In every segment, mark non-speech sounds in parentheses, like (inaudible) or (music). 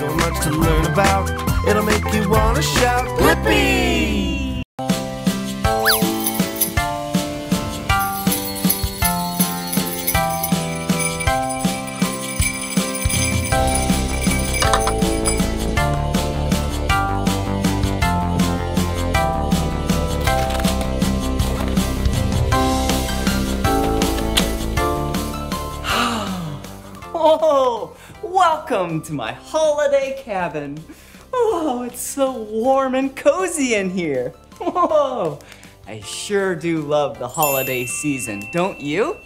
so much to learn about. It'll make you wanna shout, Blippi! Welcome to my holiday cabin. Oh, it's so warm and cozy in here. Whoa, I sure do love the holiday season, don't you?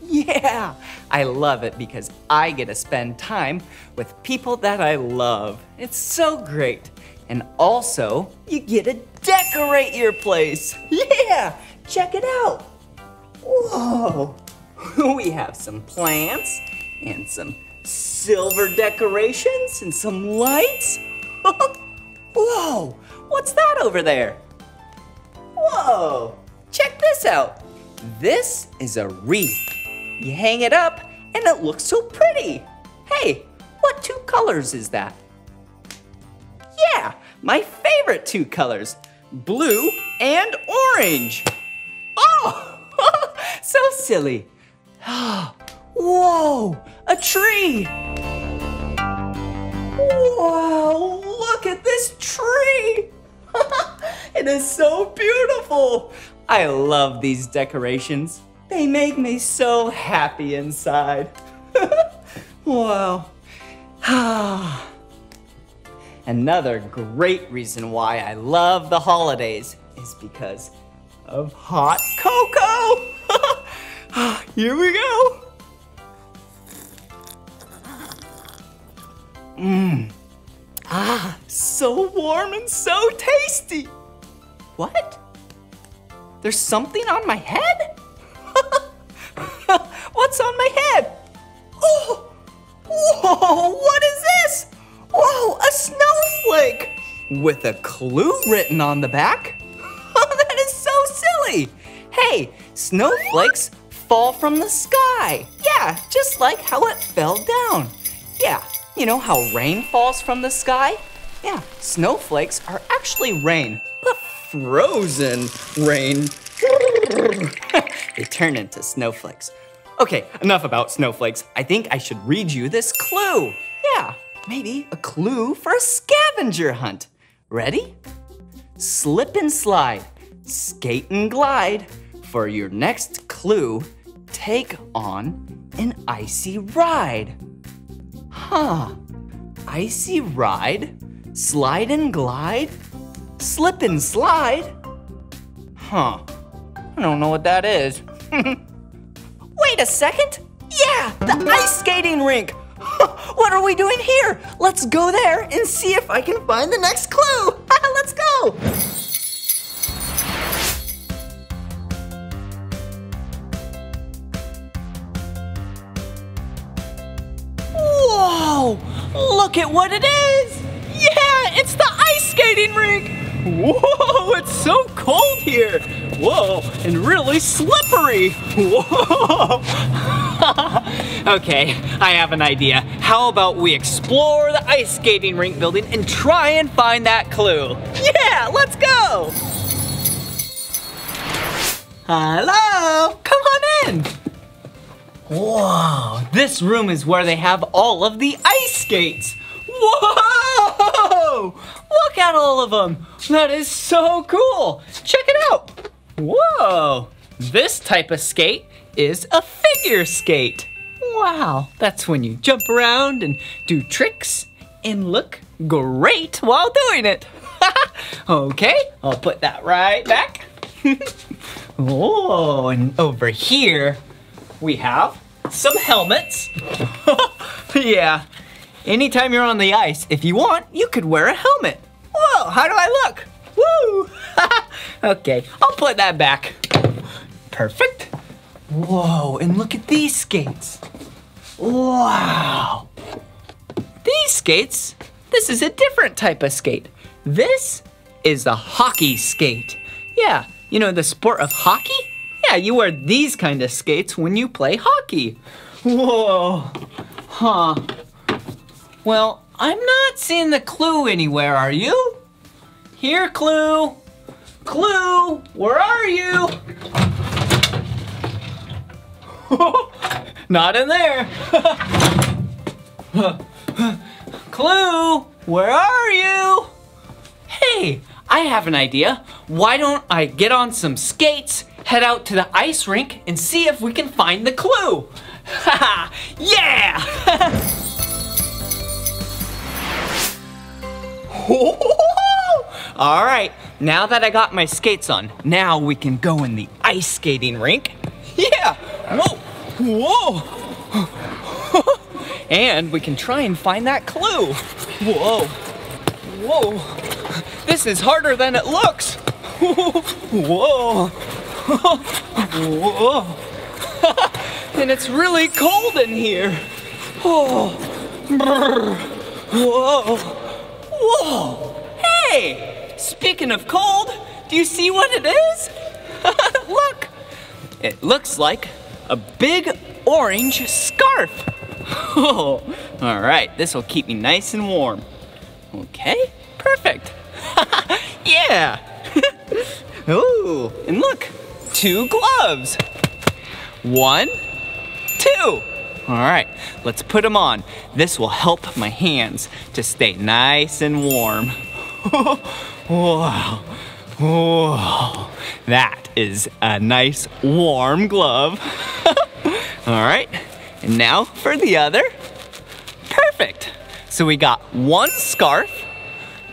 Yeah, I love it because I get to spend time with people that I love. It's so great. And also, you get to decorate your place. Yeah, check it out. Whoa! (laughs) We have some plants and some silver decorations and some lights. (laughs) Whoa! What's that over there? Whoa! Check this out. This is a wreath. You hang it up and it looks so pretty. Hey, what two colors is that? Yeah, my favorite two colors blue and orange. Oh, (laughs) so silly. (gasps) Whoa, a tree. Wow, look at this tree. (laughs) it is so beautiful. I love these decorations. They make me so happy inside. (laughs) wow. (sighs) Another great reason why I love the holidays is because of hot cocoa. (laughs) Here we go. Mmm. Ah, so warm and so tasty. What? There's something on my head? (laughs) What's on my head? Oh, whoa, what is this? Whoa, a snowflake with a clue written on the back? (laughs) that is so silly. Hey, snowflakes fall from the sky. Yeah, just like how it fell down. Yeah, you know how rain falls from the sky? Yeah, snowflakes are actually rain, but frozen rain. (laughs) they turn into snowflakes. Okay, enough about snowflakes. I think I should read you this clue. Yeah, maybe a clue for a scavenger hunt. Ready? Slip and slide, skate and glide. For your next clue, take on an icy ride. Huh. Icy ride? Slide and glide? Slip and slide? Huh. I don't know what that is. (laughs) Wait a second. Yeah, the ice skating rink. (laughs) what are we doing here? Let's go there and see if I can find the next clue. (laughs) Let's go. Look at what it is! Yeah, it's the ice skating rink! Whoa, it's so cold here! Whoa, and really slippery! Whoa! (laughs) okay, I have an idea. How about we explore the ice skating rink building and try and find that clue? Yeah, let's go! Hello? Come on in! Whoa, this room is where they have all of the ice skates. Whoa! Look at all of them. That is so cool. Check it out. Whoa, this type of skate is a figure skate. Wow, that's when you jump around and do tricks and look great while doing it. (laughs) okay, I'll put that right back. (laughs) oh, and over here, we have some helmets. (laughs) yeah, anytime you're on the ice, if you want, you could wear a helmet. Whoa, how do I look? Woo! (laughs) okay, I'll put that back. Perfect. Whoa, and look at these skates. Wow. These skates, this is a different type of skate. This is the hockey skate. Yeah, you know the sport of hockey? Yeah, you wear these kind of skates when you play hockey. Whoa, huh. Well, I'm not seeing the clue anywhere, are you? Here, clue. Clue, where are you? (laughs) not in there. (laughs) clue, where are you? Hey, I have an idea. Why don't I get on some skates, head out to the ice rink, and see if we can find the clue? Haha, (laughs) yeah! (laughs) All right, now that I got my skates on, now we can go in the ice skating rink. Yeah, whoa, whoa. (laughs) and we can try and find that clue. Whoa, whoa. This is harder than it looks. Whoa, (laughs) and it's really cold in here. Oh, brr. whoa, whoa. Hey, speaking of cold, do you see what it is? (laughs) Look, it looks like a big orange scarf. (laughs) Oh, all right, this will keep me nice and warm. Okay, perfect. yeah. Ooh, and look, two gloves. One, two. All right, let's put them on. This will help my hands to stay nice and warm. (laughs) Whoa, whoa. That is a nice warm glove. (laughs) All right, and now for the other. Perfect. So we got one scarf,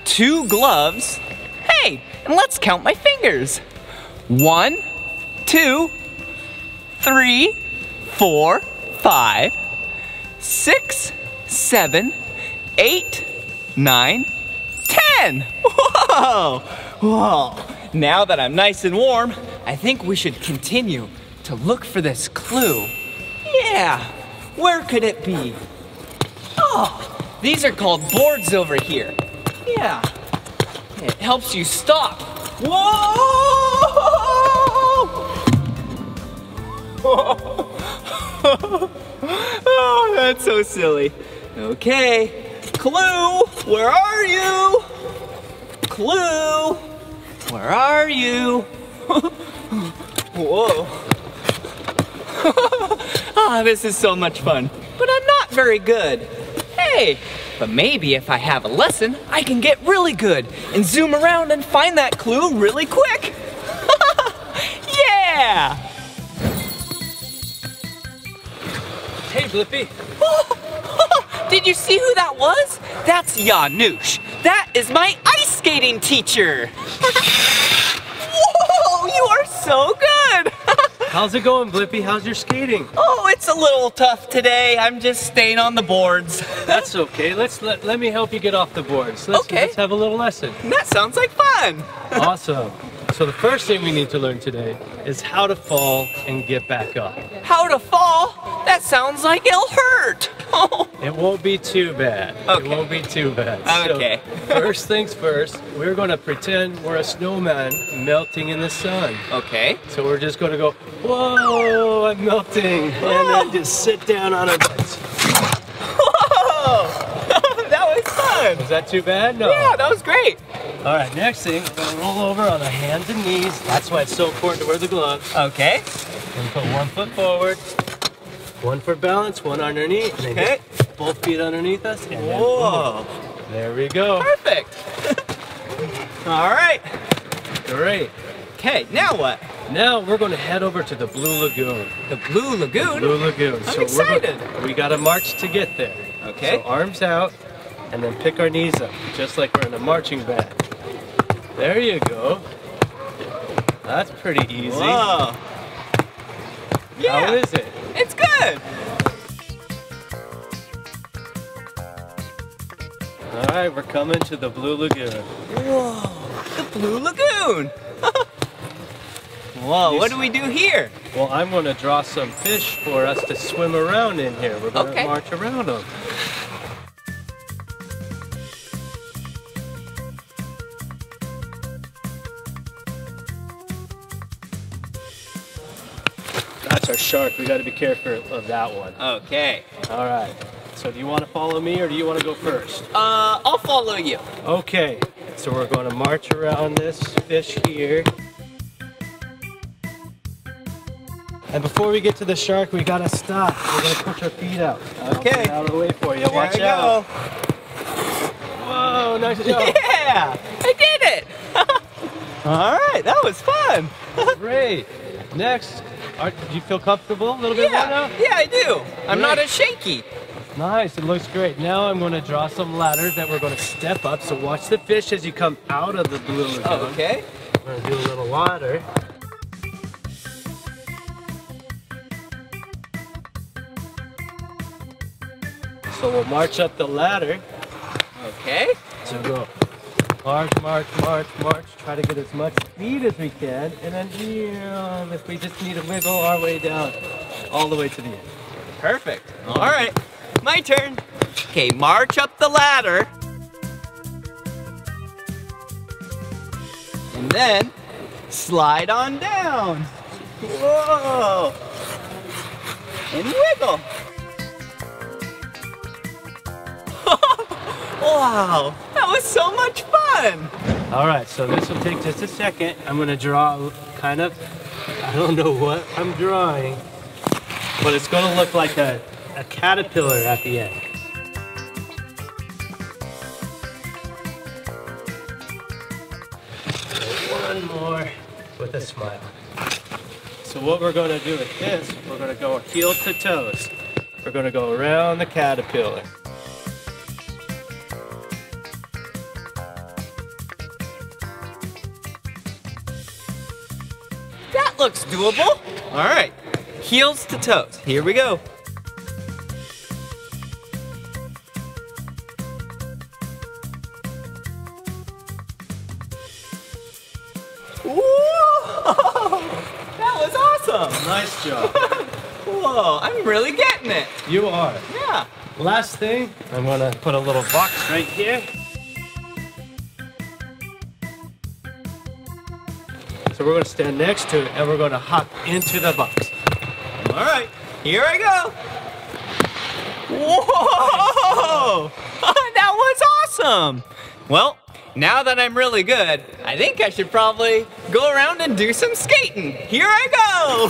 two gloves. Hey, and let's count my fingers. One, two, three, four, five, six, seven, eight, nine, ten. Whoa! Whoa! Now that I'm nice and warm, I think we should continue to look for this clue. Yeah, where could it be? Oh, these are called boards over here. Yeah, it helps you stop. Whoa! (laughs) oh, that's so silly. Okay, Clue, where are you? Clue, where are you? (laughs) Whoa. (laughs) Ah, this is so much fun, but I'm not very good. Hey, but maybe if I have a lesson, I can get really good and zoom around and find that clue really quick. yeah! Hey, Blippi. (laughs) Did you see who that was? That's Janusz. That is my ice skating teacher. (laughs) Whoa, you are so good. (laughs) How's it going, Blippi? How's your skating? oh, it's a little tough today. I'm just staying on the boards. That's okay. Let's let, let me help you get off the boards. Let's, Okay. let's have a little lesson. that sounds like fun. Awesome. So the first thing we need to learn today is how to fall and get back up. How to fall? That sounds like it'll hurt. (laughs) It won't be too bad. Okay. It won't be too bad. Okay. So, (laughs) first things first, we're going to pretend we're a snowman melting in the sun. okay. So we're just going to go, whoa, I'm melting. And then (laughs) just sit down on our butts. Whoa, that was fun. Is that too bad? No. Yeah, that was great. All right, next thing, we're gonna roll over on the hands and knees. That's why it's so important to wear the gloves. Okay. And put one foot forward, one for balance, one underneath, Okay. both feet underneath us. And Whoa. boom. there we go. Perfect. (laughs) All right. Great. Okay, now what? Now we're going to head over to the Blue Lagoon. The Blue Lagoon? Blue Lagoon. I'm We're excited. go- we got to march to get there. Okay. So arms out, and then pick our knees up, just like we're in a marching band. There you go. That's pretty easy. Whoa. Yeah, How is it? it's good. All right, we're coming to the Blue Lagoon. Whoa, the Blue Lagoon. (laughs) Whoa, what do we do here? Well, I'm going to draw some fish for us to swim around in here. We're going to Okay. march around them. That's our shark. We got to be careful of that one. Okay. All right. So do you want to follow me or do you want to go first? Uh, I'll follow you. Okay, so we're going to march around this fish here. And before we get to the shark, we gotta stop. We're gonna put our feet out. Okay. out of the way for you. Watch There I out. go. Whoa, nice job. Yeah, I did it. (laughs) All right, that was fun. (laughs) Great. Next, are, do you feel comfortable a little bit more Yeah, now? yeah, I do. I'm not as shaky. Nice, it looks great. Now I'm gonna draw some ladders that we're gonna step up. So watch the fish as you come out of the blue lagoon. Oh, okay. We're gonna do a little ladder. So we'll march up the ladder. Okay. So go march, march, march, march. Try to get as much speed as we can. And then yeah, if we just need to wiggle our way down all the way to the end. Perfect. All right, my turn. Okay, march up the ladder. And then slide on down. Whoa. And wiggle. (laughs) Oh, wow, that was so much fun. All right, so this will take just a second. I'm gonna draw kind of, I don't know what I'm drawing, but it's gonna look like a, a caterpillar at the end. One more with a smile. So what we're gonna do with this, we're gonna go heel to toes. We're gonna go around the caterpillar. Looks doable. All right, heels to toes. Here we go. Whoa! (laughs) That was awesome. Nice job. (laughs) Whoa, I'm really getting it. you are. Yeah. Last thing, I'm gonna put a little box right here. So we're gonna stand next to it and we're gonna hop into the box. All right, here I go. Whoa! (laughs) that was awesome. Well, now that I'm really good, I think I should probably go around and do some skating. Here I go.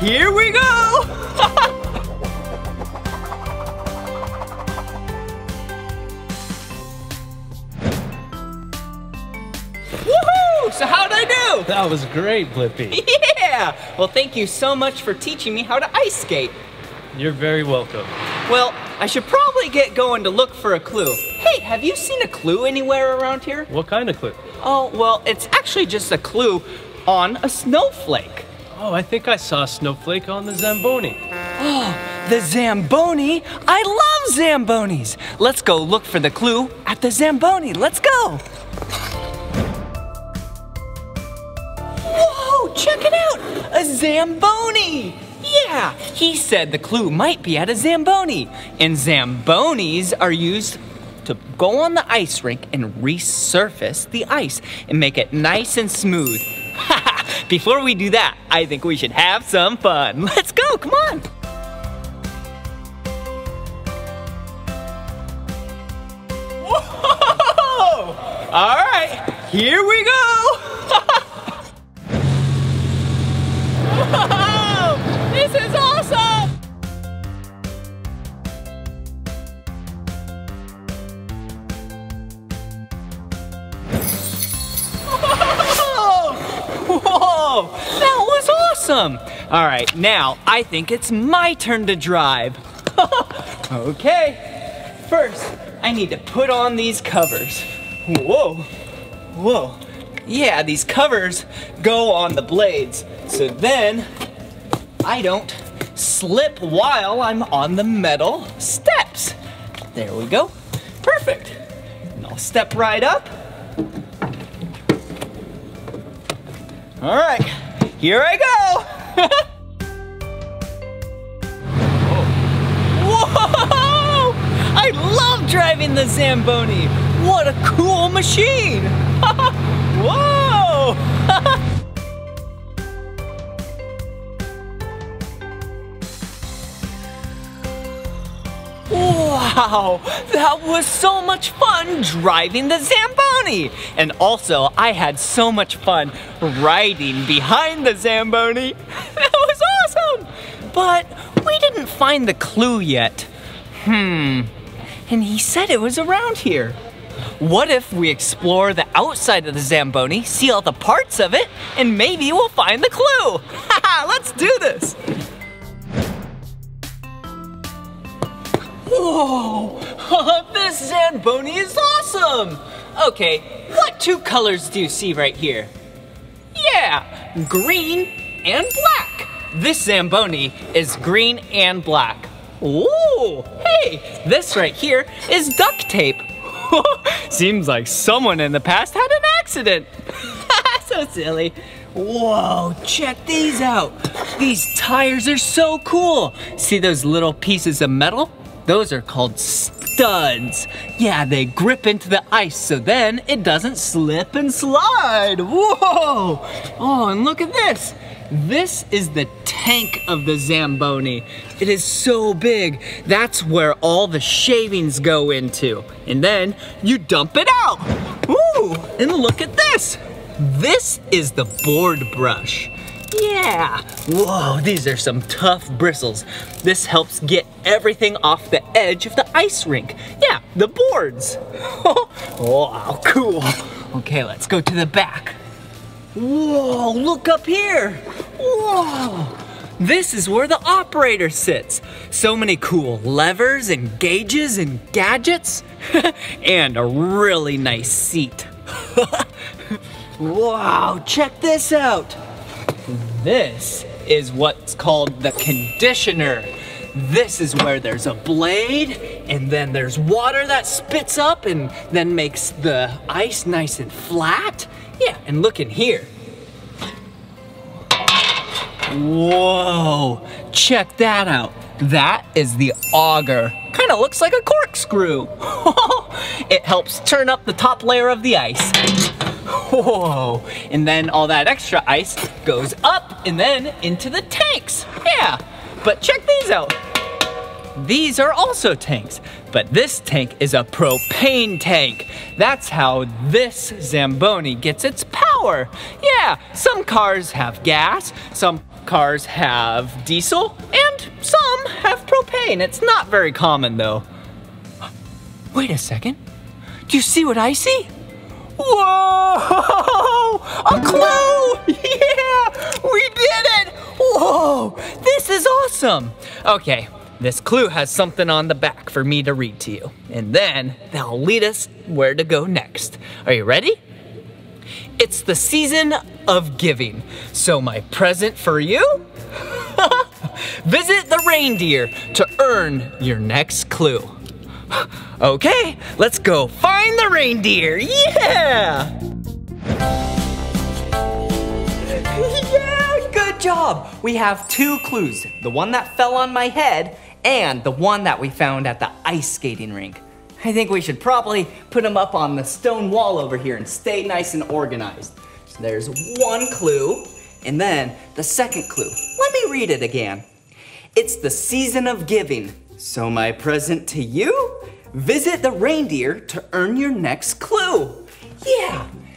(laughs) Here we go. (laughs) So how'd I do? That was great, Blippi. (laughs) Yeah! Well, thank you so much for teaching me how to ice skate. You're very welcome. Well, I should probably get going to look for a clue. Hey, have you seen a clue anywhere around here? What kind of clue? Oh, well, it's actually just a clue on a snowflake. Oh, I think I saw a snowflake on the Zamboni. Oh, the Zamboni? I love Zambonis! Let's go look for the clue at the Zamboni. Let's go! Zamboni! Yeah, he said the clue might be at a Zamboni. And Zambonis are used to go on the ice rink and resurface the ice and make it nice and smooth. (laughs) Before we do that, I think we should have some fun. Let's go, come on! Whoa! (laughs) All right, here we go. (laughs) This is awesome. Whoa! (laughs) Whoa! That was awesome. All right, now I think it's my turn to drive. (laughs) okay. First, I need to put on these covers. Whoa. Whoa. Yeah, these covers go on the blades. So then I don't slip while I'm on the metal steps. There we go. Perfect. And I'll step right up. All right, here I go. (laughs) Whoa! I love driving the Zamboni. What a cool machine. (laughs) Whoa! (laughs) wow, that was so much fun driving the Zamboni. And also, I had so much fun riding behind the Zamboni. (laughs) that was awesome! But we didn't find the clue yet. Hmm, and he said it was around here. What if we explore the outside of the Zamboni, see all the parts of it, and maybe we'll find the clue? (laughs) Let's do this. Whoa, (laughs) this Zamboni is awesome. Okay, what two colors do you see right here? Yeah, green and black. This Zamboni is green and black. Ooh, hey, this right here is duct tape. (laughs) Seems like someone in the past had an accident. (laughs) so silly. Whoa, check these out. These tires are so cool. See those little pieces of metal? Those are called studs. Yeah, they grip into the ice so then it doesn't slip and slide. Whoa! Oh, and look at this. This is the tank of the Zamboni. It is so big. That's where all the shavings go into. And then you dump it out. Ooh, and look at this. This is the board brush. Yeah. Whoa, these are some tough bristles. This helps get everything off the edge of the ice rink. Yeah, the boards. (laughs) wow, cool. Okay, let's go to the back. Whoa, look up here. Whoa. This is where the operator sits. So many cool levers and gauges and gadgets. (laughs) and a really nice seat. (laughs) wow, check this out. This is what's called the conditioner. This is where there's a blade, and then there's water that spits up and then makes the ice nice and flat. Yeah, and look in here. Whoa, check that out. That is the auger. Kind of looks like a corkscrew. (laughs) it helps turn up the top layer of the ice. Whoa, and then all that extra ice goes up and then into the tanks. Yeah, but check these out. These are also tanks, but this tank is a propane tank. That's how this Zamboni gets its power. Yeah, some cars have gas, some cars have diesel, and some have propane. It's not very common though. Wait a second. Do you see what I see? Whoa! A clue! (laughs) Yeah! We did it! Whoa! This is awesome! Okay, this clue has something on the back for me to read to you. And then that'll lead us where to go next. Are you ready? It's the season of giving. So my present for you? (laughs) Visit the reindeer to earn your next clue. (gasps) Okay, let's go find the reindeer. Yeah! (laughs) yeah, good job. We have two clues. The one that fell on my head and the one that we found at the ice skating rink. I think we should probably put them up on the stone wall over here and stay nice and organized. So there's one clue, and then the second clue. Let me read it again. It's the season of giving, so my present to you, visit the reindeer to earn your next clue. Yeah, (sighs)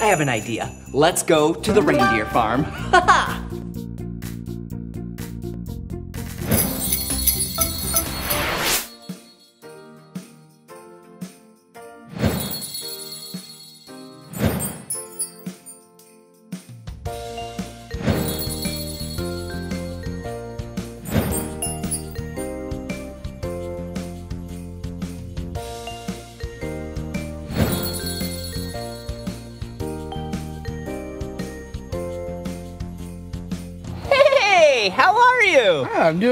I have an idea. Let's go to the reindeer farm. (laughs) Hey,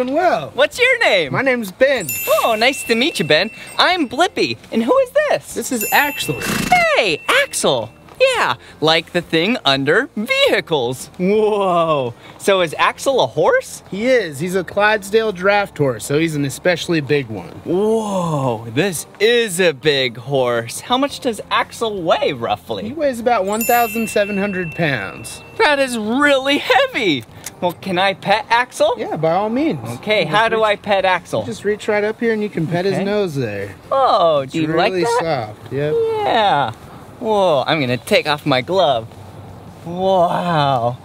doing well. What's your name? My name's Ben. Oh, nice to meet you, Ben. I'm Blippi. And who is this? This is Axel. Hey, Axel. Yeah, like the thing under vehicles. Whoa. So is Axel a horse? He is. He's a Clydesdale draft horse, so he's an especially big one. Whoa, this is a big horse. How much does Axel weigh roughly? He weighs about 1,700 pounds. That is really heavy. Well, can I pet Axel? Yeah, by all means. Okay, how do reach- I pet Axel? Just reach right up here and you can pet Okay. his nose there. Oh, It's do you really like that? soft. Yep. Yeah. Whoa, I'm gonna take off my glove. Wow.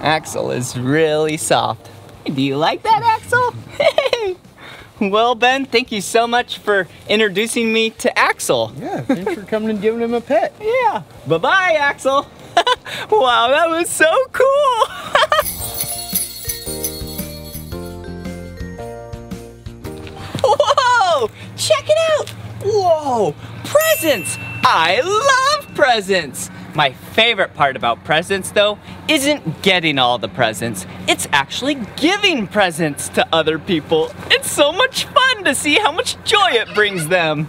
Axel is really soft. Do you like that, Axel? (laughs) Well, Ben, thank you so much for introducing me to Axel. Yeah, thanks for coming and giving him a pet. (laughs) Yeah. Bye bye, Axel. (laughs) wow, that was so cool. Check it out! Whoa! Presents! I love presents! My favorite part about presents, though, isn't getting all the presents. It's actually giving presents to other people. It's so much fun to see how much joy it brings them.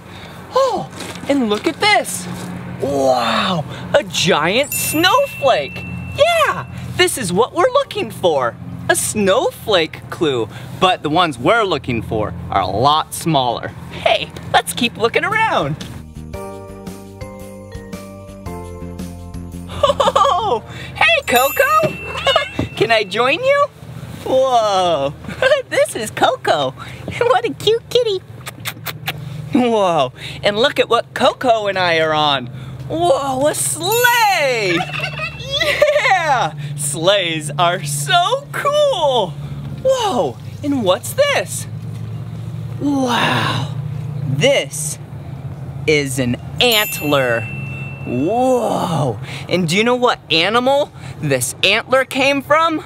Oh, and look at this. Wow, a giant snowflake. Yeah, this is what we're looking for. A snowflake clue, but the ones we're looking for are a lot smaller. Hey, let's keep looking around. (laughs) Oh, hey Coco! (laughs) Can I join you? Whoa, (laughs) this is Coco. What a cute kitty. Whoa, and look at what Coco and I are on. Whoa, a sleigh! Yeah! Sleighs are so cool! Whoa, and what's this? Wow, this is an antler. Whoa, and do you know what animal this antler came from?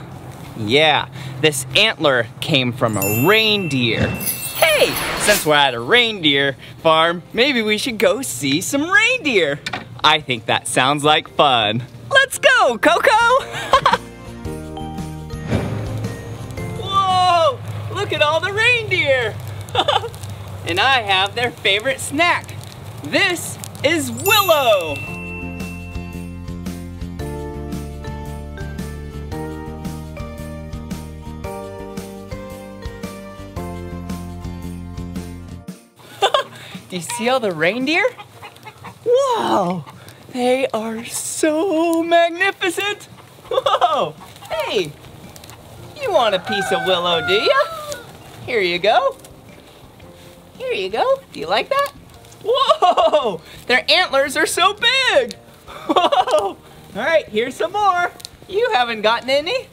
Yeah, this antler came from a reindeer. Hey, since we're at a reindeer farm, maybe we should go see some reindeer. I think that sounds like fun. Let's go, Coco! (laughs) Whoa, look at all the reindeer. (laughs) and I have their favorite snack. This is Willow. (laughs) Do you see all the reindeer? Whoa! They are so magnificent! Whoa! Hey! You want a piece of willow, do you? Here you go. Here you go. Do you like that? Whoa! Their antlers are so big! Whoa! Alright, here's some more. You haven't gotten any?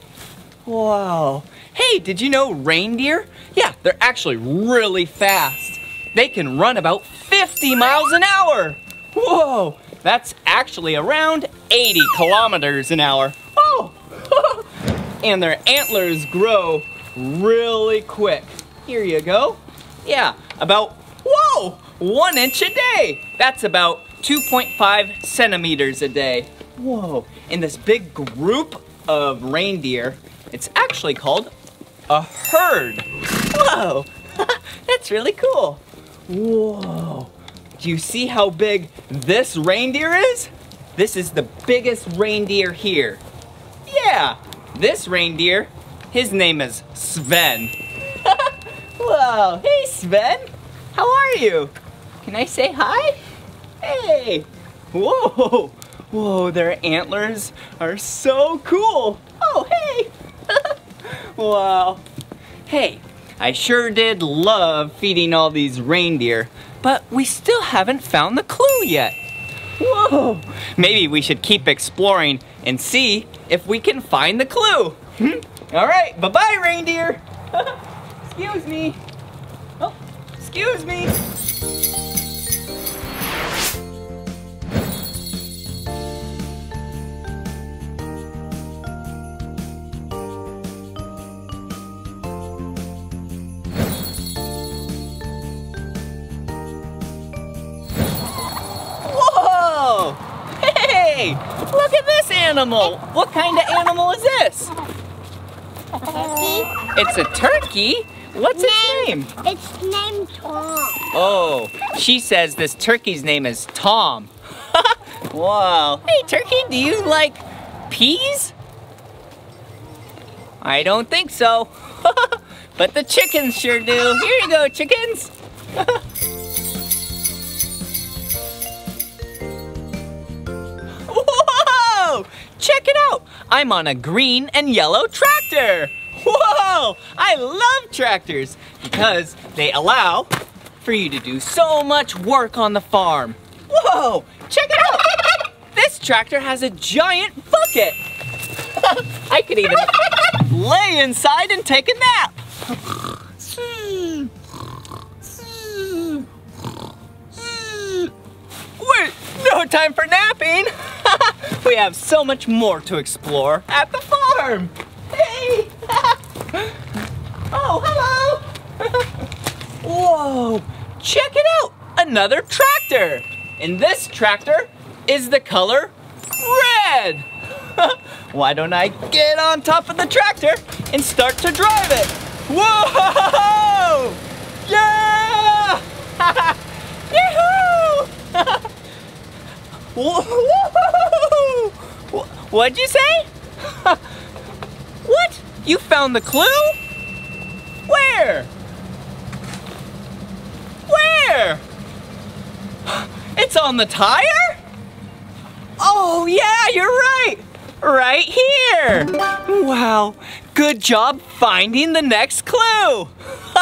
Wow. Hey, did you know reindeer? Yeah, they're actually really fast. They can run about 50 miles an hour. Whoa, that's actually around 80 kilometers an hour. Oh, (laughs) and their antlers grow really quick. Here you go. Yeah, about, whoa, one inch a day. That's about 2.5 centimeters a day. Whoa, and this big group of reindeer, it's actually called a herd. Whoa, (laughs) that's really cool. Whoa, do you see how big this reindeer is? This is the biggest reindeer here. Yeah, this reindeer, his name is Sven. (laughs) Whoa, hey Sven, how are you? Can I say hi? Hey, whoa, whoa, their antlers are so cool. Oh, hey, (laughs) wow. Hey, I sure did love feeding all these reindeer, but we still haven't found the clue yet. Whoa, maybe we should keep exploring and see if we can find the clue. Hmm? All right, bye-bye, reindeer. (laughs) excuse me. Oh, excuse me. Hey! Look at this animal! What kind of animal is this? Turkey. It's a turkey? What's its name? It's named Tom. Oh, she says this turkey's name is Tom. (laughs) wow. Hey, turkey, do you like peas? I don't think so. (laughs) but the chickens sure do. Here you go, chickens. (laughs) Check it out. I'm on a green and yellow tractor. Whoa! I love tractors because they allow for you to do so much work on the farm. Whoa! Check it out! This tractor has a giant bucket. (laughs) I could even lay inside and take a nap. (laughs) Wait, no time for napping. (laughs) we have so much more to explore at the farm. Hey! (laughs) oh, hello! (laughs) Whoa, check it out, another tractor. And this tractor is the color red. (laughs) Why don't I get on top of the tractor and start to drive it? Whoa! Yeah! Yahoo! (laughs) What'd you say? (laughs) what? You found the clue? Where? Where? (gasps) It's on the tire? Oh, yeah, you're right. Right here. Wow, good job finding the next clue.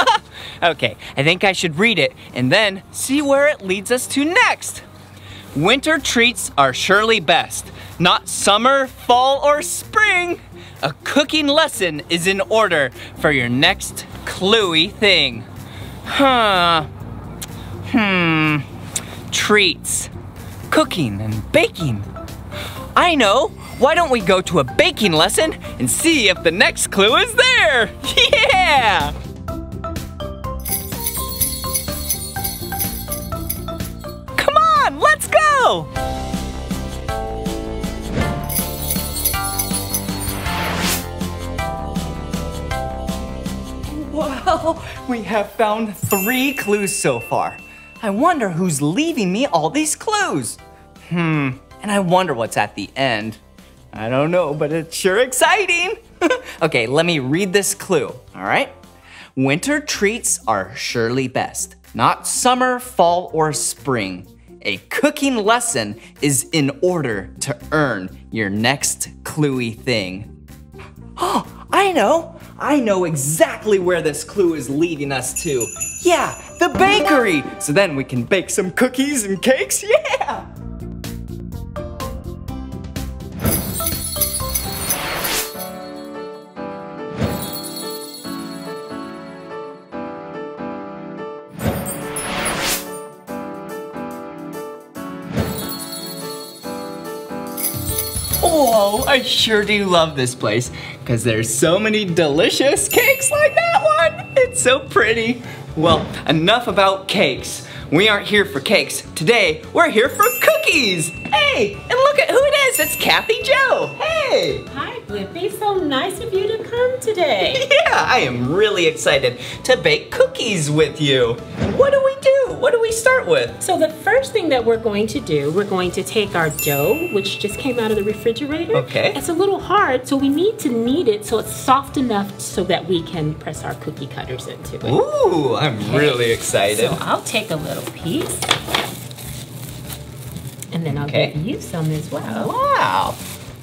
(laughs) okay, I think I should read it and then see where it leads us to next. Winter treats are surely best, not summer, fall, or spring. A cooking lesson is in order for your next cluey thing. Huh. Hmm. Treats. Cooking and baking. I know. Why don't we go to a baking lesson and see if the next clue is there? (laughs) Yeah! Wow, we have found three clues so far. I wonder who's leaving me all these clues. Hmm, and I wonder what's at the end. I don't know, but it's sure exciting. (laughs) okay, let me read this clue, all right? Winter treats are surely best, not summer, fall, or spring. A cooking lesson is in order to earn your next cluey thing. Oh, (gasps) I know. I know exactly where this clue is leading us to. Yeah, the bakery. So then we can bake some cookies and cakes. (laughs) Yeah. Whoa, I sure do love this place because there's so many delicious cakes like that one. It's so pretty. Well, enough about cakes. We aren't here for cakes. Today, we're here for cookies. Hey, and look at who it is. It's Kathy Joe. Hey. Hi, Blippi. So nice of you to come today. (laughs) Yeah, I am really excited to bake cookies with you. What do we do? What do we start with? So the first thing that we're going to do, we're going to take our dough, which just came out of the refrigerator. Okay. It's a little hard, so we need to knead it so it's soft enough so that we can press our cookie cutters into it. Ooh, I'm really excited. So I'll take a little piece. And then I'll Okay. give you some as well. Wow.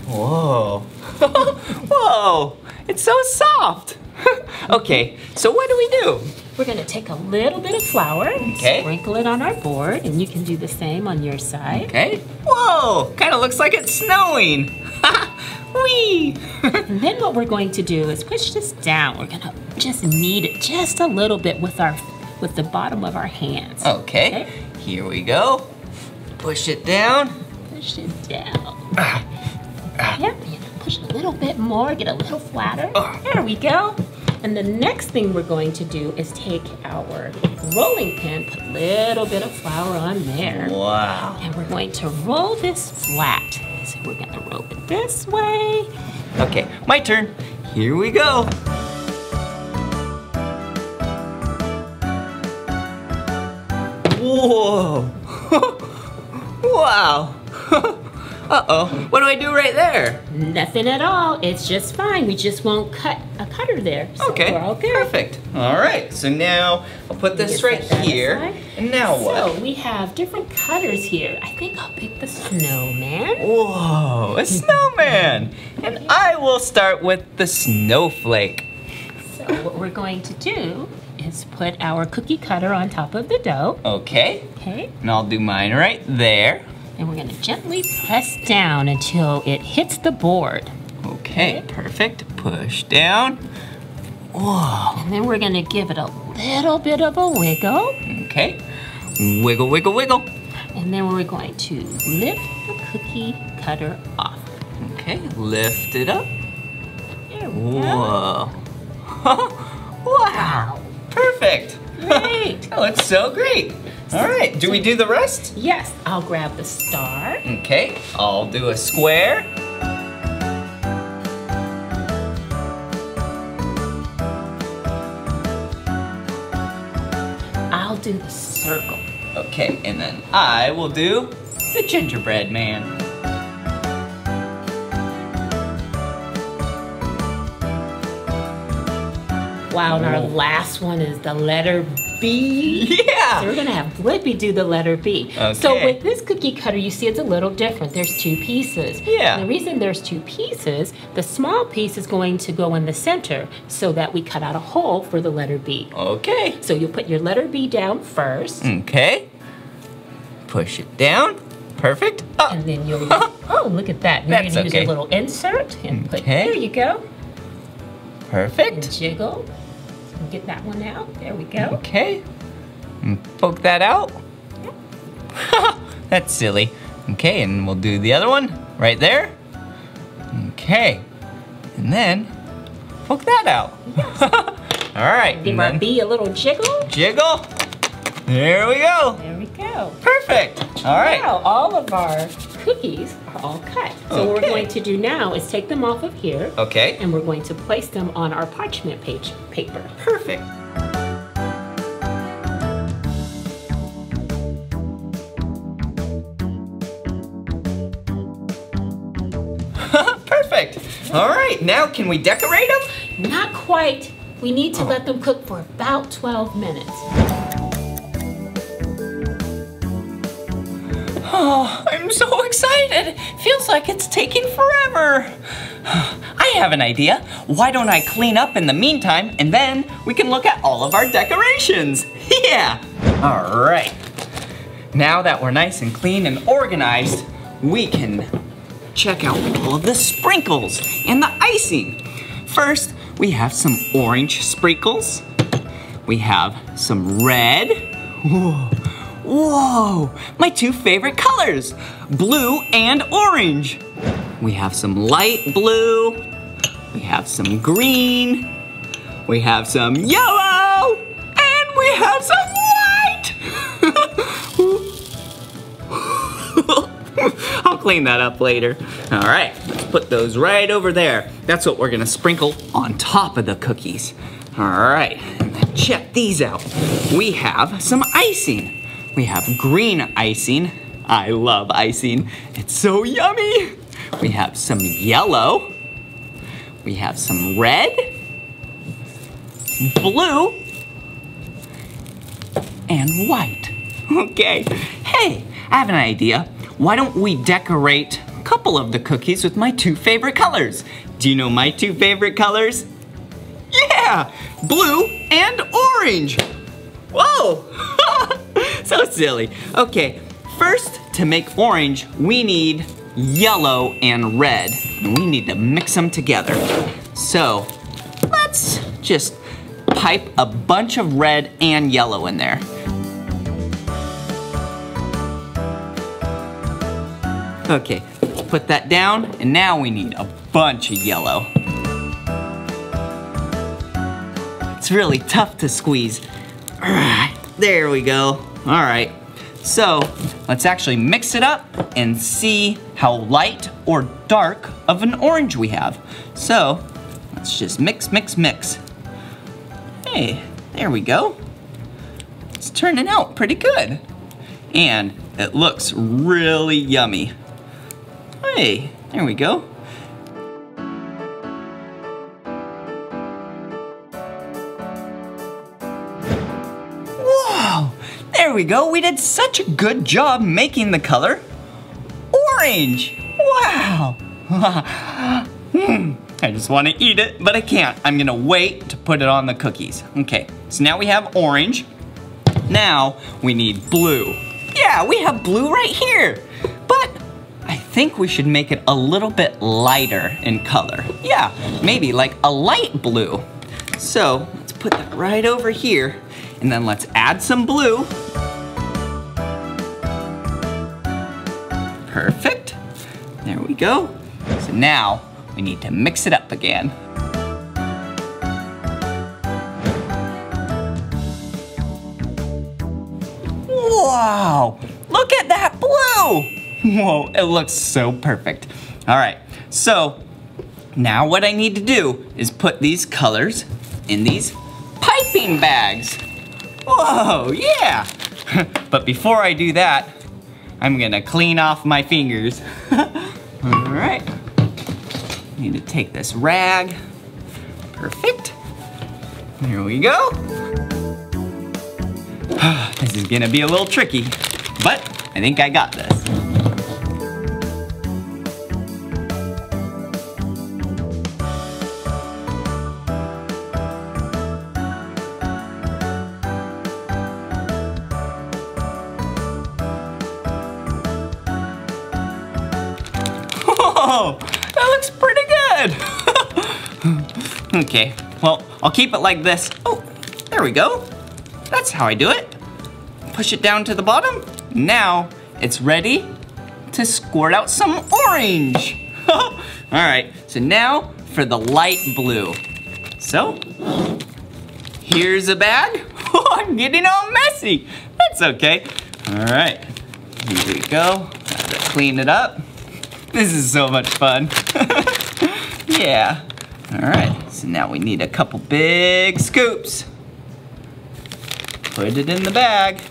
Whoa. (laughs) Whoa. It's so soft. (laughs) okay, so what do we do? We're gonna take a little bit of flour, Okay. sprinkle it on our board, and you can do the same on your side. Okay. Whoa, kind of looks like it's snowing. (laughs) Whee! (laughs) And then what we're going to do is push this down. We're gonna just knead it just a little bit with our with the bottom of our hands. okay, Okay. here we go. Push it down. Push it down. Yep, and push a little bit more, get a little flatter. Ah. There we go. And the next thing we're going to do is take our rolling pin, put a little bit of flour on there. Wow. And we're going to roll this flat. So we're gonna roll it this way. Okay, my turn. Here we go. Whoa. (laughs) wow. (laughs) Uh-oh, what do I do right there? Nothing at all. It's just fine. We just won't cut a cutter there. So Okay, We're all good. perfect. All right, so now I'll put this right here. aside. And now what? So we have different cutters here. I think I'll pick the snowman. Whoa, a snowman! And (laughs) I will start with the snowflake. So what we're going to do is put our cookie cutter on top of the dough. Okay, Okay. and I'll do mine right there. And we're gonna gently press down until it hits the board. Okay, perfect. Push down. Whoa, And then we're gonna give it a little bit of a wiggle. okay. Wiggle, wiggle, wiggle. And then we're going to lift the cookie cutter off. Okay, lift it up. There we go. Whoa. (laughs) wow, perfect. Great. (laughs) That looks so great. All right, do we do the rest? Yes, I'll grab the star. Okay, I'll do a square. I'll do the circle. Okay, and then I will do the gingerbread man. Wow, and our last one is the letter B. So Yeah! we're gonna have Blippi do the letter B. Okay. So with this cookie cutter, you see it's a little different. There's two pieces. Yeah. And the reason there's two pieces, the small piece is going to go in the center so that we cut out a hole for the letter B. Okay. So you'll put your letter B down first, Okay. Push it down. Perfect. Up. and then you'll. (laughs) oh, look at that! You're That's gonna use okay. a little insert and put. Okay. There you go. And Perfect. jiggle. Get that one out. There we go. Okay. And poke that out. (laughs) That's silly. Okay, and we'll do the other one right there. Okay. And then poke that out. (laughs) All right. Give and our then B a little jiggle. jiggle. There we go. There we go. Perfect. All right. Now all of our cookies are all cut. So what we're going to do now is take them off of here Okay. and we're going to place them on our parchment page paper. Perfect. (laughs) Perfect. All right, now can we decorate them? Not quite. We need to oh. let them cook for about 12 minutes. Oh, I'm so excited. Feels like it's taking forever. I have an idea. Why don't I clean up in the meantime and then we can look at all of our decorations. (laughs) Yeah. All right. Now that we're nice and clean and organized, we can check out all of the sprinkles and the icing. First, we have some orange sprinkles. We have some red. Whoa, my two favorite colors, blue and orange. We have some light blue. We have some green. We have some yellow. And we have some white. (laughs) I'll clean that up later. All right, let's put those right over there. That's what we're gonna sprinkle on top of the cookies. All right, check these out. We have some icing. We have green icing. I love icing. It's so yummy. We have some yellow. We have some red, blue, and white. (laughs) Okay, hey, I have an idea. Why don't we decorate a couple of the cookies with my two favorite colors? Do you know my two favorite colors? Yeah, blue and orange. Whoa, (laughs) (laughs) so silly. Okay, first to make orange, we need yellow and red. And we need to mix them together. So let's just pipe a bunch of red and yellow in there. Okay, put that down, and now we need a bunch of yellow. It's really tough to squeeze. All right, there we go. All right, so let's actually mix it up and see how light or dark of an orange we have. So let's just mix, mix, mix. Hey, there we go. It's turning out pretty good. And it looks really yummy. Hey, there we go. There we go. We did such a good job making the color orange. Wow. (laughs) Hmm, I just want to eat it, but I can't. I'm gonna wait to put it on the cookies. Okay, so now we have orange. Now we need blue. Yeah, we have blue right here. But I think we should make it a little bit lighter in color. Yeah, maybe like a light blue. So let's put that right over here. And then let's add some blue. Perfect. There we go. So now we need to mix it up again. Wow, look at that blue. Whoa, it looks so perfect. All right, so now what I need to do is put these colors in these piping bags. Whoa, yeah. (laughs) but before I do that, I'm gonna clean off my fingers. (laughs) All right. Need to take this rag. Perfect. There we go. (sighs) this is gonna be a little tricky, but I think I got this. Well, I'll keep it like this. Oh, there we go. That's how I do it. Push it down to the bottom. Now it's ready to squirt out some orange. (laughs) All right, so now for the light blue. So, here's a bag. (laughs) I'm getting all messy. That's okay. All right, here we go. Clean it up. This is so much fun. (laughs) yeah. All right, so now we need a couple big scoops. Put it in the bag.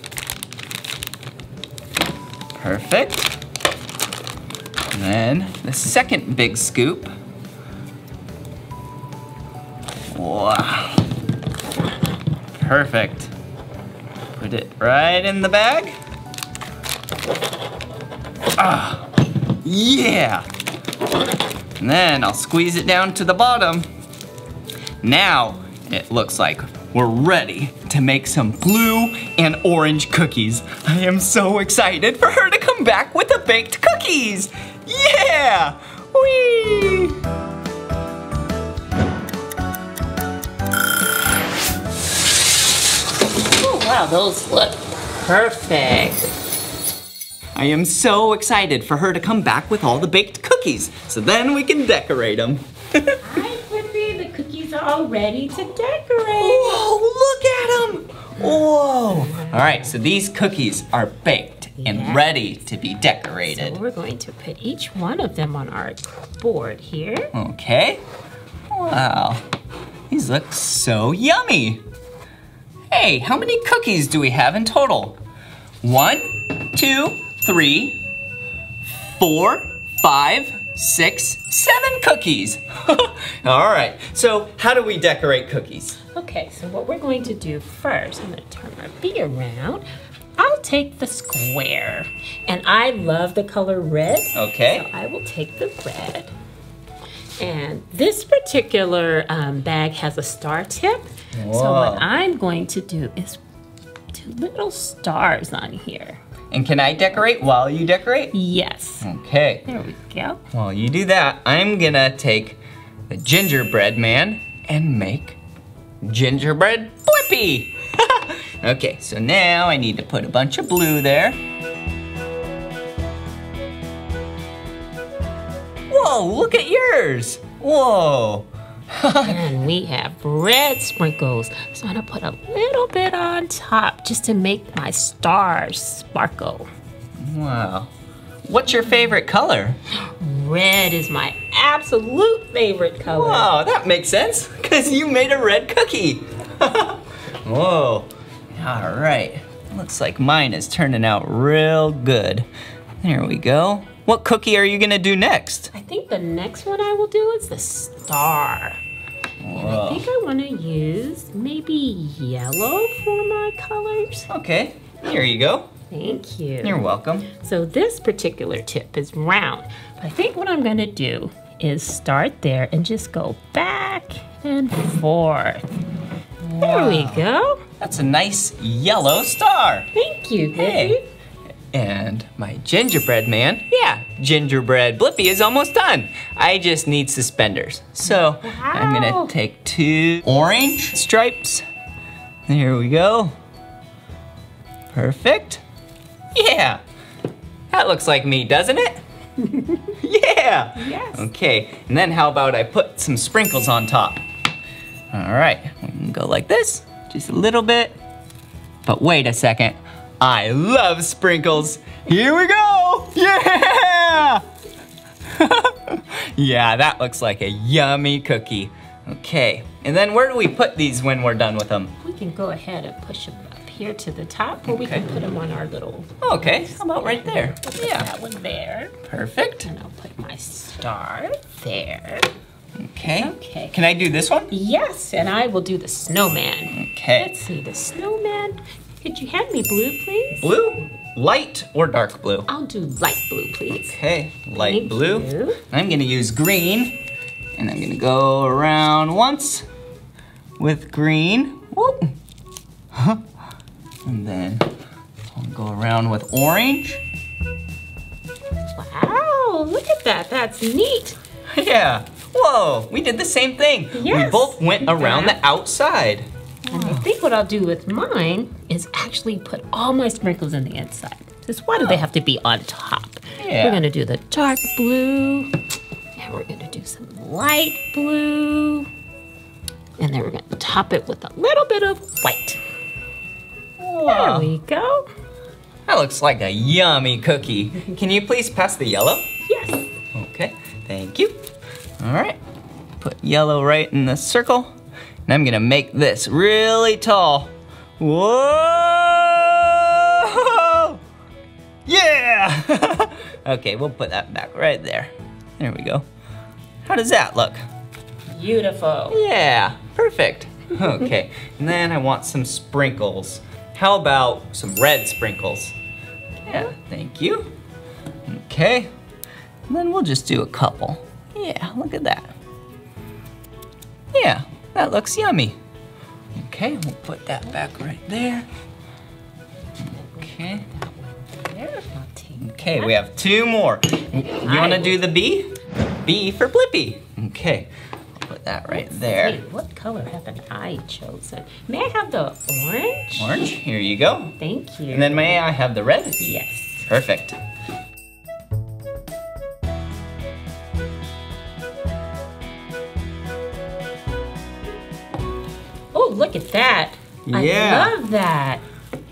Perfect. And then the second big scoop. Wow. Perfect. Put it right in the bag. Ah. Yeah! And then I'll squeeze it down to the bottom. Now it looks like we're ready to make some blue and orange cookies. I am so excited for her to come back with the baked cookies. Yeah! Whee! Oh, wow, those look perfect. I am so excited for her to come back with all the baked cookies. So then we can decorate them. (laughs) Hi, Blippi. The cookies are all ready to decorate. Whoa, look at them! Whoa! All right, so these cookies are baked and ready to be So decorated. we're going to put each one of them on our board here. Okay. Wow. These look so yummy. Hey, how many cookies do we have in total? One, two, three, four, five, six, seven cookies. (laughs) All right, so how do we decorate cookies? Okay, so what we're going to do first, I'm going to turn my bee around. I'll take the square, and I love the color red. Okay. So I will take the red. And this particular um, bag has a star tip. So what I'm going to do is do little stars on here. And can I decorate while you decorate? Yes. Okay. There we go. While you do that, I'm gonna take the gingerbread man and make gingerbread Blippi. (laughs) okay, so now I need to put a bunch of blue there. Whoa, look at yours. Whoa. (laughs) And we have red sprinkles. So I'm gonna put a little bit on top just to make my stars sparkle. Wow. What's your favorite color? Red is my absolute favorite color. Wow, that makes sense, because you made a red cookie. (laughs) Whoa. All right. Looks like mine is turning out real good. There we go. What cookie are you gonna do next? I think the next one I will do is the star. I think I want to use maybe yellow for my colors. Okay, here you go. Thank you. You're welcome. So this particular tip is round. I think what I'm gonna do is start there and just go back and forth. There we go. That's a nice yellow star. Thank you, Hey. Vicky. And my gingerbread man, yeah, gingerbread Blippi is almost done. I just need suspenders. So I'm gonna take two orange stripes. There we go. Perfect. Yeah, that looks like me, doesn't it? (laughs) yeah. Yes. Okay, and then how about I put some sprinkles on top? All right, we can go like this, just a little bit. But wait a second, I love sprinkles. Here we go, yeah! (laughs) yeah, that looks like a yummy cookie. Okay, and then where do we put these when we're done with them? We can go ahead and push them up here to the top, or we can put them on our little. Okay, how about right there? We'll put Yeah, that one there, perfect. and I'll put my star there. Okay. Okay. Can I do this one? Yes, and I will do the snowman. Okay. Let's see, the snowman. Could you hand me blue, please? Blue, light, or dark blue? I'll do light blue, please. Okay, light Thank blue. you. I'm gonna use green, and I'm gonna go around once with green. Whoop. Huh. And then I'll go around with orange. Wow, look at that. That's neat. (laughs) Yeah. Whoa, we did the same thing. Yes. We both went around the outside. And I think what I'll do with mine is actually put all my sprinkles in the inside. Just why do they have to be on top? Yeah. We're gonna do the dark blue, and we're gonna do some light blue, and then we're gonna top it with a little bit of white. There we go. That looks like a yummy cookie. Can you please pass the yellow? Yes. Okay, thank you. All right, put yellow right in the circle. And I'm gonna make this really tall. Whoa! Yeah! (laughs) okay, we'll put that back right there. There we go. How does that look? Beautiful. Yeah, perfect. Okay, and then I want some sprinkles. How about some red sprinkles? Yeah, thank you. Okay, and then we'll just do a couple. Yeah, look at that. Yeah, that looks yummy. Okay, we'll put that back right there. Okay, okay, we have two more. You wanna do the B? B for Blippi. Okay, I'll put that right there. Wait, what color haven't I chosen? May I have the orange? Orange, here you go. Thank you. And then may I have the red? yes. Perfect. Look at that. Yeah. I love that.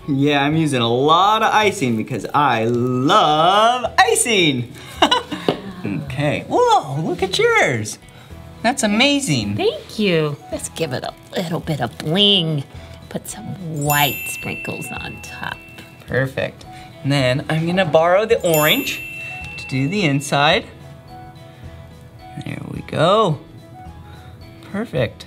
Yeah, I'm using a lot of icing because I love icing. (laughs) okay. Whoa, look at yours. That's amazing. Thank you. Let's give it a little bit of bling. Put some white sprinkles on top. Perfect. And then I'm gonna borrow the orange to do the inside. There we go. Perfect.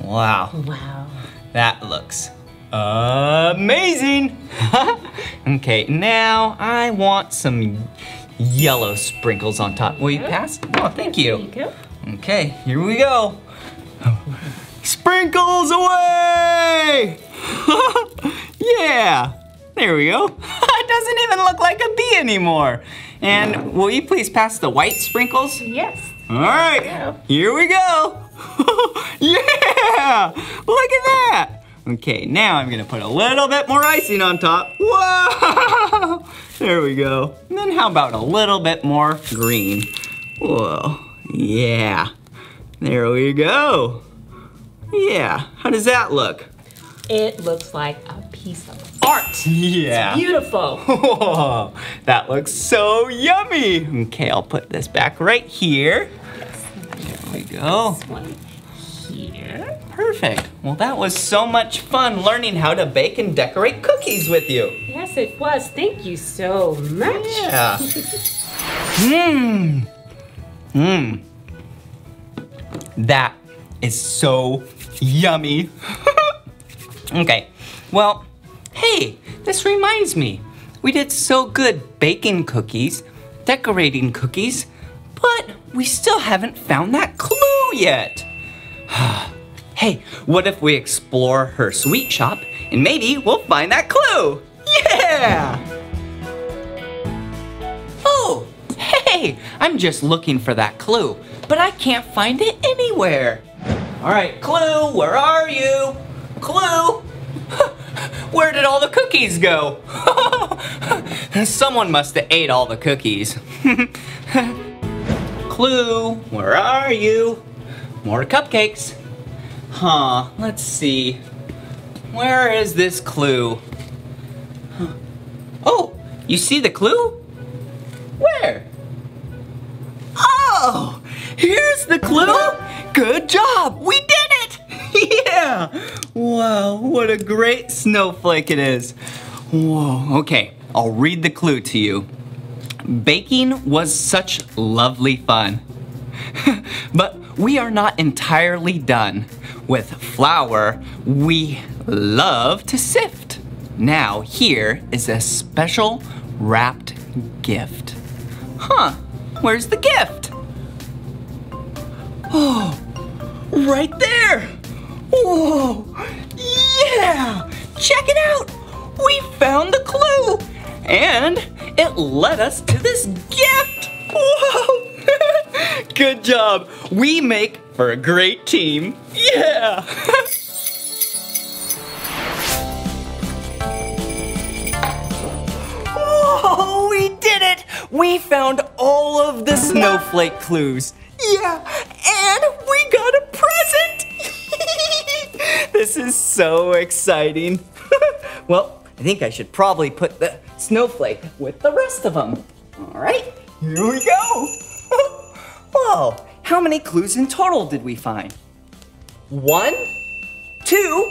Wow. Wow. That looks amazing. (laughs) okay, now I want some yellow sprinkles on top. Will you pass? Oh, thank you. you. Okay, here we go. (laughs) Sprinkles away! (laughs) yeah, there we go. it doesn't even look like a bee anymore. And will you please pass the white sprinkles? Yes. All right, here we go. (laughs) yeah, look at that. Okay, now I'm gonna put a little bit more icing on top. Whoa, (laughs) there we go. And then how about a little bit more green? Whoa, yeah, there we go. Yeah, how does that look? It looks like a piece of art. (laughs) Yeah. Beautiful. Whoa, that looks so yummy. Okay, I'll put this back right here. There we go. This one here. Perfect. Well, that was so much fun learning how to bake and decorate cookies with you. Yes, it was. Thank you so much. Yeah. Mmm. (laughs) Mmm. That is so yummy. (laughs) okay, well, hey, this reminds me. We did so good baking cookies, decorating cookies, but we still haven't found that clue yet. (sighs) hey, what if we explore her sweet shop and maybe we'll find that clue? Yeah! Oh, hey, I'm just looking for that clue, but I can't find it anywhere. All right, Clue, where are you? Clue? (laughs) Where did all the cookies go? (laughs) Someone must have ate all the cookies. (laughs) Clue, where are you? More cupcakes. Huh, let's see. Where is this clue? Oh, you see the clue? Where? Oh, here's the clue. Good job, we did it. (laughs) yeah. Wow, what a great snowflake it is. Whoa, okay, I'll read the clue to you. Baking was such lovely fun. (laughs) but we are not entirely done. With flour, we love to sift. Now, here is a special wrapped gift. Huh, where's the gift? Oh, right there. Whoa, yeah, check it out. We found the clue and it led us to this gift. Whoa, (laughs) good job. We make for a great team. Yeah. (laughs) Oh, we did it! We found all of the snowflake clues. Yeah, and we got a present! (laughs) this is so exciting. well, I think I should probably put the snowflake with the rest of them. All right, here we go. (laughs) Whoa, how many clues in total did we find? One, two,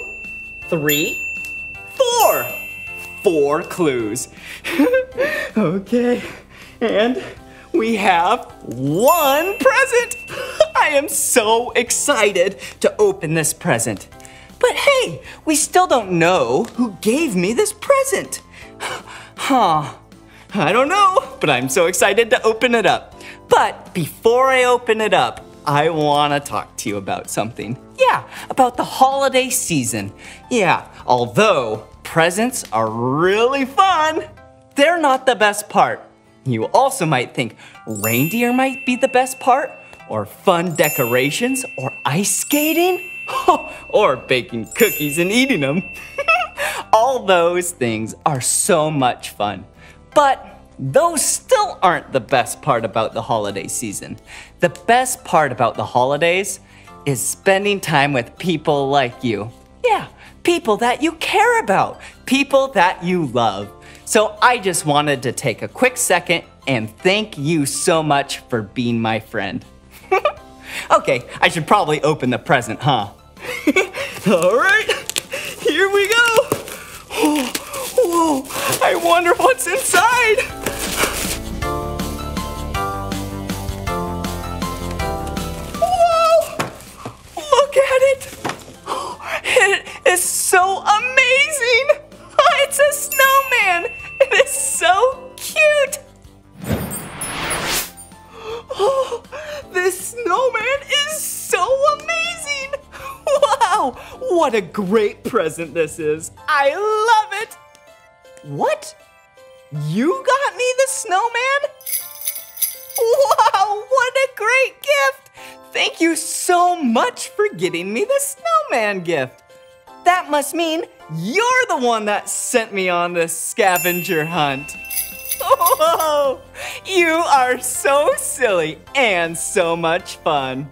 three, four four clues. (laughs) okay, and we have one present. (laughs) I am so excited to open this present. But hey, we still don't know who gave me this present. Huh, I don't know, but I'm so excited to open it up. But before I open it up, I wanna talk to you about something. Yeah, about the holiday season. Yeah, although presents are really fun, they're not the best part. You also might think reindeer might be the best part, or fun decorations, or ice skating, (laughs) or baking cookies and eating them. (laughs) All those things are so much fun. But those still aren't the best part about the holiday season. The best part about the holidays is spending time with people like you. Yeah, people that you care about, people that you love. So I just wanted to take a quick second and thank you so much for being my friend. (laughs) okay, I should probably open the present, huh? (laughs) All right, here we go. (gasps) Whoa, I wonder what's inside. Whoa, look at it. (gasps) It is so amazing. (gasps) It's a snowman. It is so cute. Oh, this snowman is so amazing. Wow, what a great present this is. I love it. What? You got me the snowman? Wow, what a great gift! Thank you so much for getting me the snowman gift. That must mean you're the one that sent me on this scavenger hunt. (laughs) You are so silly and so much fun.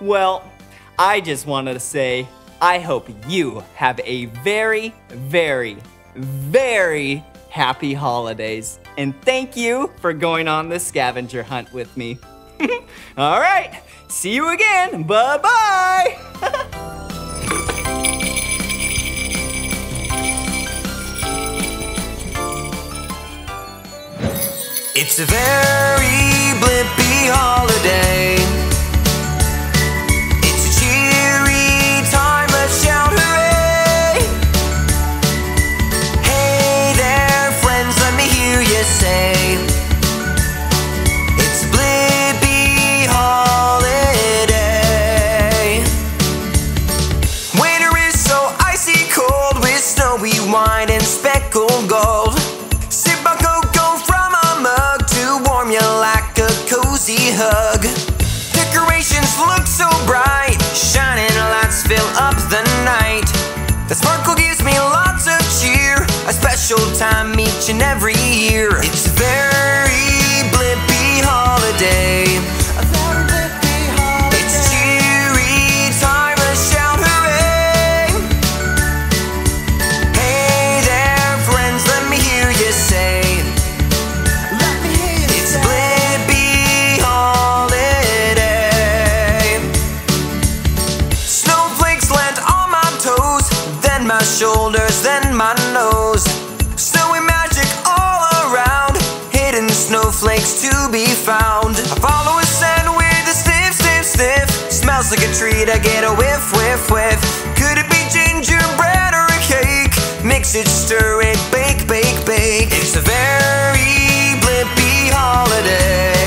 Well, I just wanted to say, I hope you have a very, very, very happy holidays. And thank you for going on the scavenger hunt with me. (laughs) All right, see you again. Bye-bye. (laughs) It's a very Blippi holiday. showtime each and every year. It's I get a whiff, whiff, whiff. Could it be gingerbread or a cake? Mix it, stir it, bake, bake, bake. It's a very Blippi holiday.